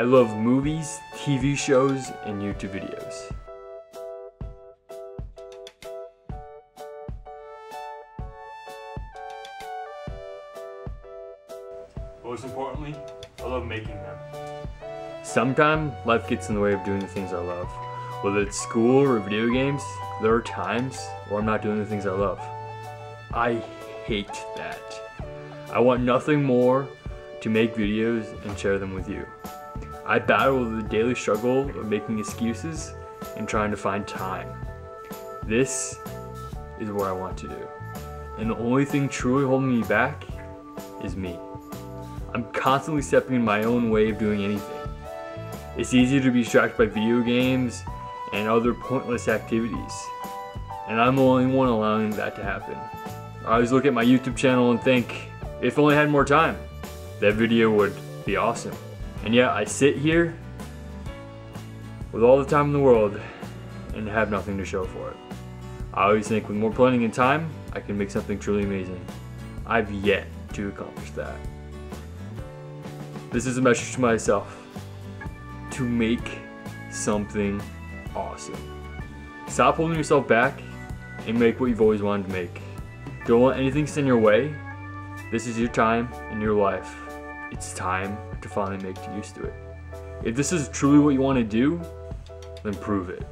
I love movies, TV shows, and YouTube videos. Most importantly, I love making them. Sometimes life gets in the way of doing the things I love. Whether it's school or video games, there are times where I'm not doing the things I love. I hate that. I want nothing more to make videos and share them with you. I battle the daily struggle of making excuses and trying to find time. This is what I want to do. And the only thing truly holding me back is me. I'm constantly stepping in my own way of doing anything. It's easy to be distracted by video games and other pointless activities. And I'm the only one allowing that to happen. I always look at my YouTube channel and think, if only I had more time, that video would be awesome. And yet I sit here with all the time in the world and have nothing to show for it. I always think with more planning and time, I can make something truly amazing. I've yet to accomplish that. This is a message to myself to make something awesome. Stop holding yourself back and make what you've always wanted to make. Don't let anything stand in your way. This is your time in your life. It's time to finally make use to it. If this is truly what you want to do, then prove it.